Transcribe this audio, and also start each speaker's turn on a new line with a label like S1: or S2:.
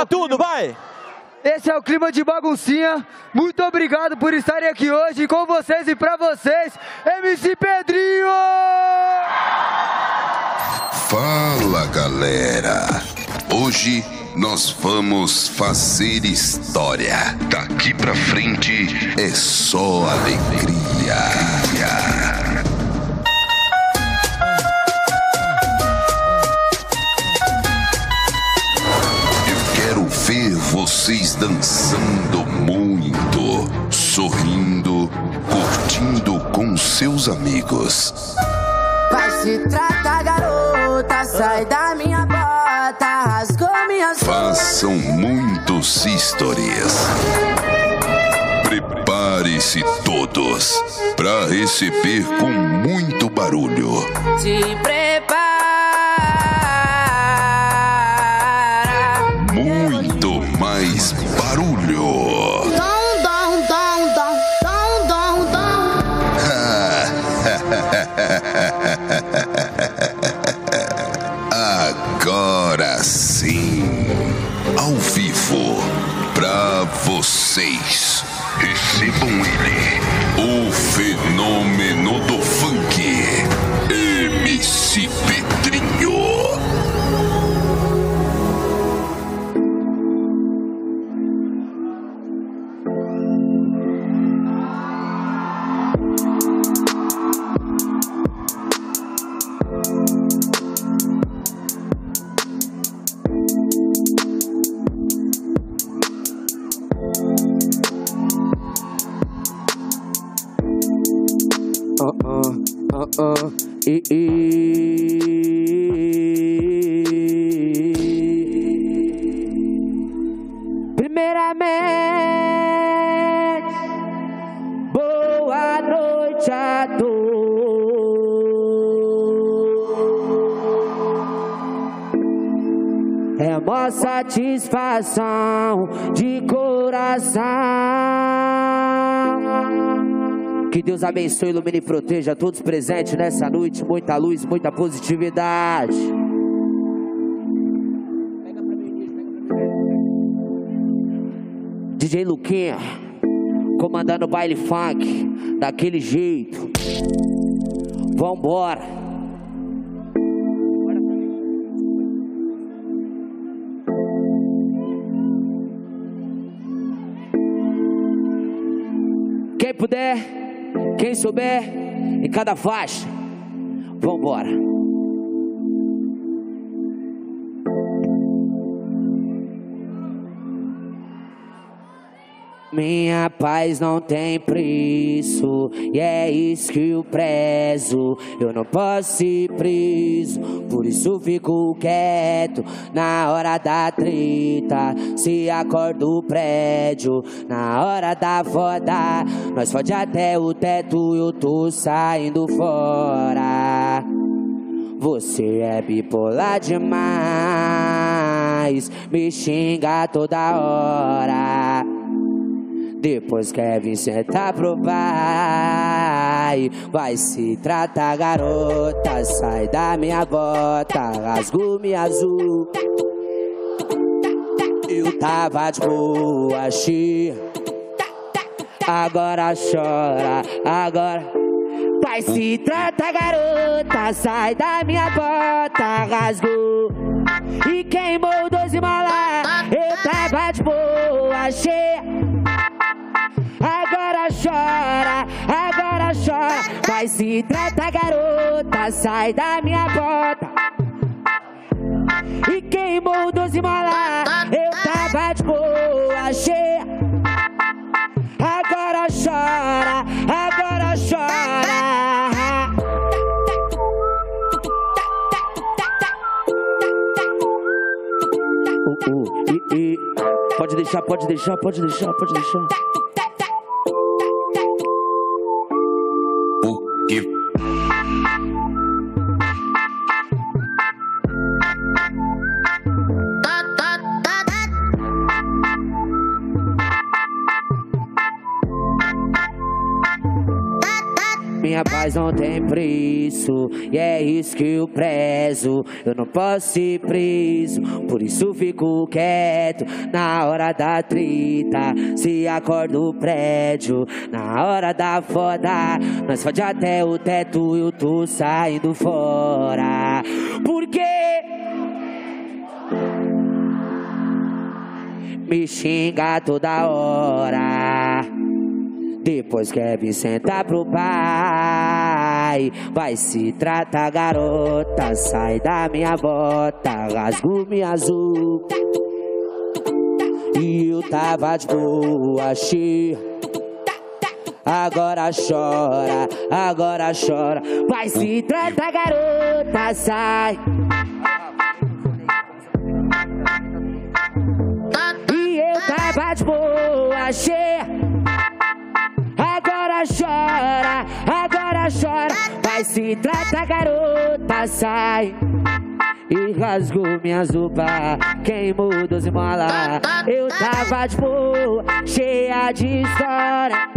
S1: é tudo, vai!
S2: Esse é o clima de baguncinha. Muito obrigado por estarem aqui hoje com vocês e pra vocês, MC Pedrinho!
S3: Fala galera! Hoje nós vamos fazer história. Daqui pra frente é só alegria. Curtindo com seus amigos.
S4: Vai se tratar, garota, sai da minha bota, rasgou minhas
S3: Façam muitos stories. Prepare-se todos para receber com muito barulho.
S4: Se prepara.
S3: Muito mais barulho. Agora
S2: oh, oh, oh, e, e. Primeiramente, boa noite a todos. É uma satisfação de coração. Que Deus abençoe, ilumine e proteja todos presentes nessa noite. Muita luz, muita positividade. DJ Luquinha, comandando o baile funk, daquele jeito. Vambora. Quem puder, quem souber, em cada faixa. Vambora. Minha paz não tem preço, e é isso que eu prezo. Eu não posso ser preso, por isso fico quieto. Na hora da treta, se acorda o prédio. Na hora da foda, nós fode até o teto. Eu tô saindo fora. Você é bipolar demais, me xinga toda hora. Depois quer vir sentar pro pai. Vai se tratar, garota. Sai da minha bota, rasgo minha azul. Eu tava de boa, xi. Agora chora, agora. Vai se tratar, garota. Sai da minha bota, rasgou. E queimou dois mola. Eu tava de boa, cheia. Agora chora, agora chora. Vai se tratar, garota. Sai da minha bota. E queimou doze mola. Eu tava de boa, cheia. Agora chora, agora chora. Uh, uh. Pode deixar, pode deixar, pode deixar, pode deixar. Minha paz não tem preço. E é isso que eu prezo. Eu não posso ser preso, por isso fico quieto. Na hora da treta, se acorda o prédio. Na hora da foda, nós fode até o teto. Eu tô saindo fora. Por quê? Me xinga toda hora. Depois quer vir sentar pro pai. Vai se tratar, garota. Sai da minha bota, rasgo minha azul. E eu tava de boa, cheia. Agora chora, agora chora. Vai se tratar, garota, sai. E eu tava de boa, cheia. Chora, agora chora. Vai se tratar, garota, sai. E rasgou minha roupas, queimou doze mola. Eu tava de boa, cheia de história.